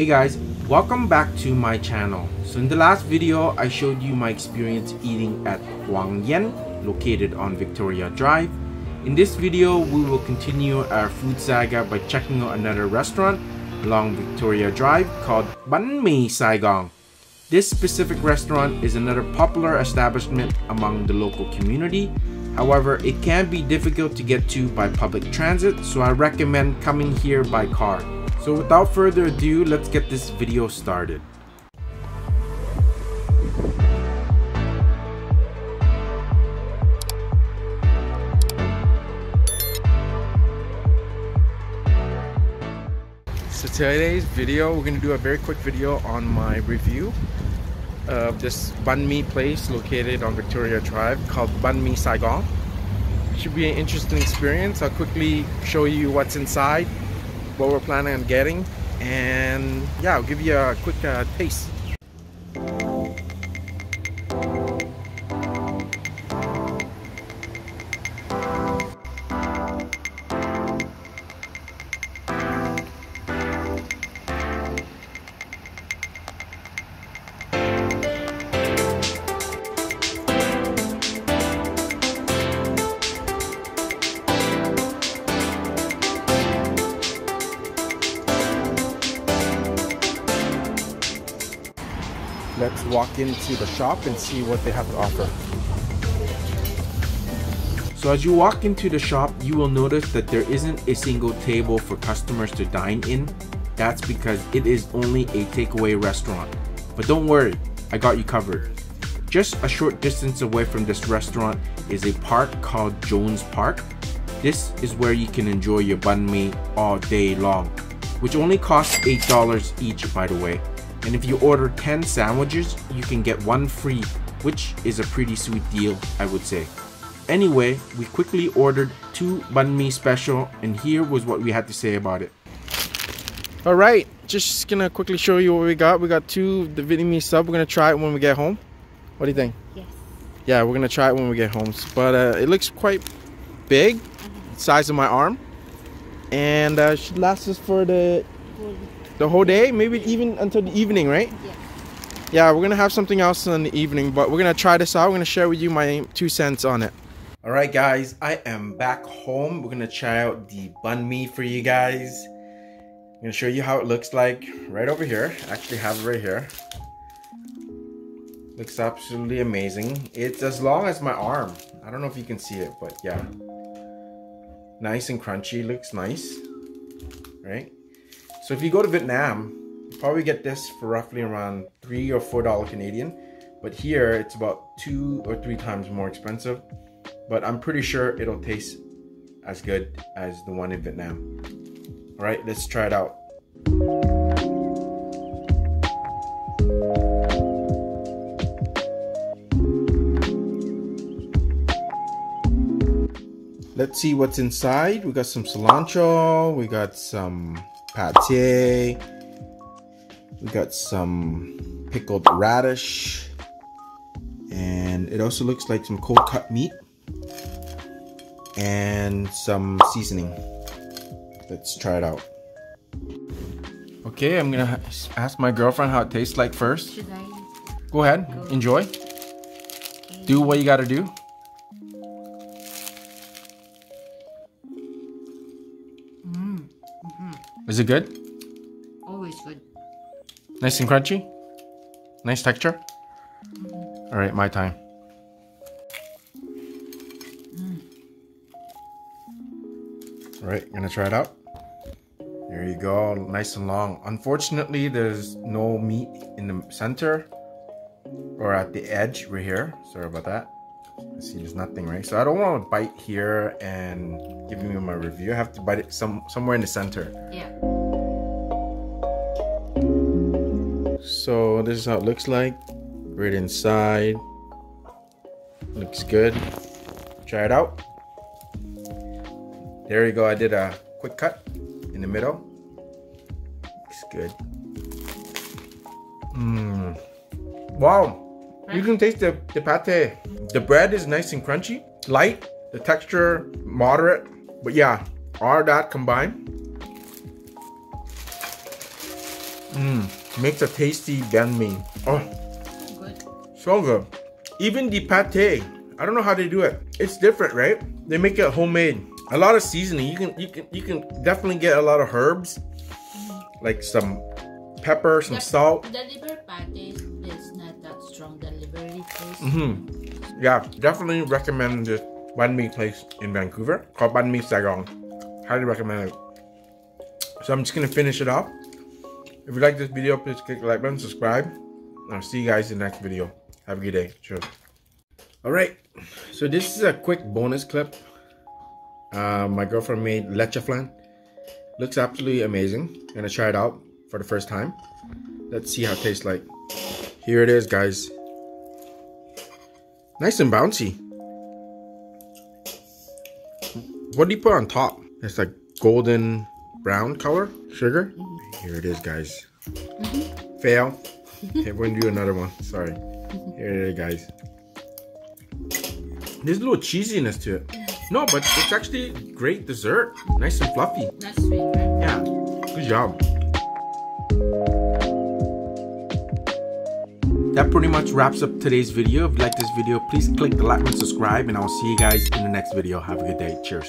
Hey guys, welcome back to my channel. So in the last video, I showed you my experience eating at Huang Yen, located on Victoria Drive. In this video, we will continue our food saga by checking out another restaurant along Victoria Drive called Banh Mi Saigon. This specific restaurant is another popular establishment among the local community. However, it can be difficult to get to by public transit, so I recommend coming here by car. So without further ado, let's get this video started. So today's video, we're gonna do a very quick video on my review of this banh mi place located on Victoria Drive called Banh Mi Saigon. Should be an interesting experience. I'll quickly show you what's inside what we're planning on getting. And yeah I'll give you a quick uh, taste let's walk into the shop and see what they have to offer. So as you walk into the shop, you will notice that there isn't a single table for customers to dine in. That's because it is only a takeaway restaurant. But don't worry, I got you covered. Just a short distance away from this restaurant is a park called Jones Park. This is where you can enjoy your banh mi all day long, which only costs $8 each by the way. And if you order 10 sandwiches, you can get one free, which is a pretty sweet deal, I would say. Anyway, we quickly ordered two banh mi special, and here was what we had to say about it. All right, just gonna quickly show you what we got. We got two the Vietnamese sub. We're gonna try it when we get home. What do you think? Yes. Yeah, we're gonna try it when we get home. But uh, it looks quite big, size of my arm, and uh, should last us for the the whole day, maybe even until the evening, right? Yeah. Yeah, we're gonna have something else in the evening, but we're gonna try this out. We're gonna share with you my two cents on it. All right, guys, I am back home. We're gonna try out the banh mi for you guys. I'm gonna show you how it looks like right over here. I actually have it right here. Looks absolutely amazing. It's as long as my arm. I don't know if you can see it, but yeah. Nice and crunchy, looks nice, right? So if you go to Vietnam, you probably get this for roughly around three or four dollar Canadian. But here it's about two or three times more expensive. But I'm pretty sure it'll taste as good as the one in Vietnam. All right, let's try it out. Let's see what's inside. We got some cilantro, we got some pate, we got some pickled radish, and it also looks like some cold cut meat and some seasoning. Let's try it out. Okay, I'm gonna ask my girlfriend how it tastes like first. Should I? Go ahead, enjoy. Do what you gotta do. Is it good? Always good. Nice and crunchy? Nice texture? Mm-hmm. All right, my time. Mm. All right, gonna try it out. There you go, nice and long. Unfortunately, there's no meat in the center or at the edge right here. Sorry about that. See, there's nothing, right? So I don't want to bite here and give you my review. I have to bite it some somewhere in the center. Yeah. So this is how it looks like. Right inside. Looks good. Try it out. There you go. I did a quick cut in the middle. Looks good. Mmm. Wow. You can taste the, the pate. The bread is nice and crunchy, light. The texture moderate. But yeah, all that combined. Mmm, makes a tasty banh mi. Oh, Good. so good. Even the pate, I don't know how they do it. It's different, right? They make it homemade. A lot of seasoning. You can you can you can definitely get a lot of herbs, like some pepper, some The- salt. The liver pate is not that strong. The livery taste. hmm Yeah, definitely recommend this banh mi place in Vancouver called Banh Mi Saigon. Highly recommend it. So I'm just gonna finish it off. If you like this video, please click the like button, subscribe. and I'll see you guys in the next video. Have a good day. Cheers. All right, so this is a quick bonus clip. Uh, my girlfriend made leche flan. Looks absolutely amazing. Gonna try it out for the first time. Let's see how it tastes like. Here it is, guys. Nice and bouncy. What do you put on top? It's like golden brown color sugar. Mm-hmm. Here it is, guys. Mm-hmm. Fail. Okay, we're gonna do another one. Sorry. Mm-hmm. Here it is, guys. There's a little cheesiness to it. No, but it's actually great dessert. Nice and fluffy. Not sweet, right? Yeah. Good job. That pretty much wraps up today's video. If you like this video, please click the like and subscribe, and I'll see you guys in the next video. Have a good day. Cheers.